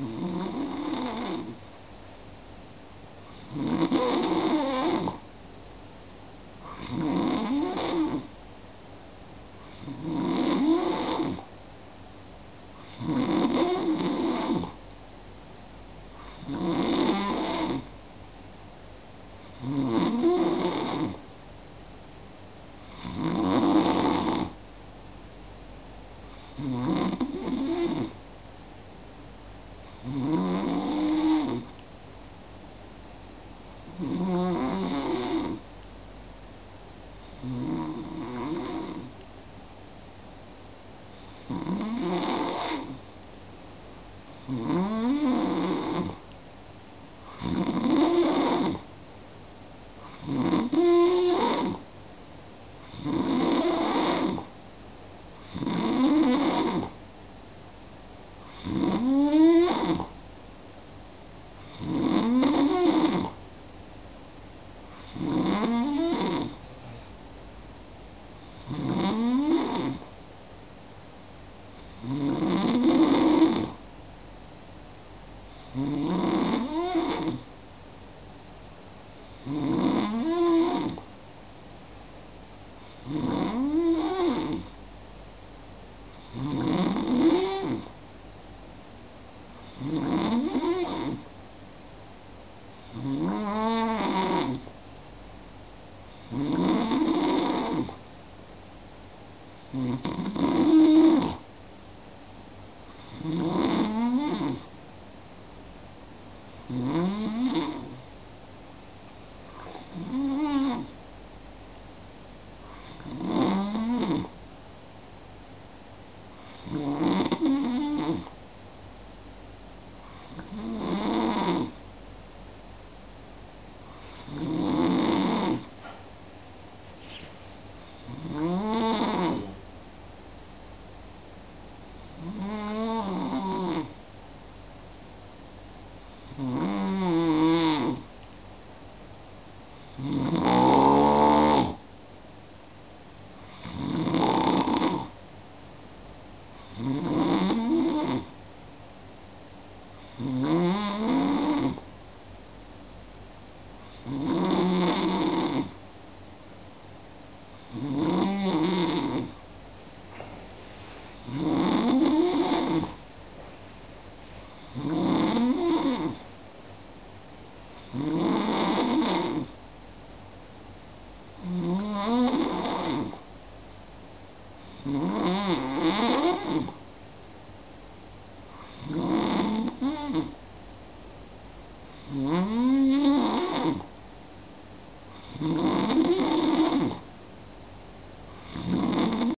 Mm-hmm. Mm-hmm.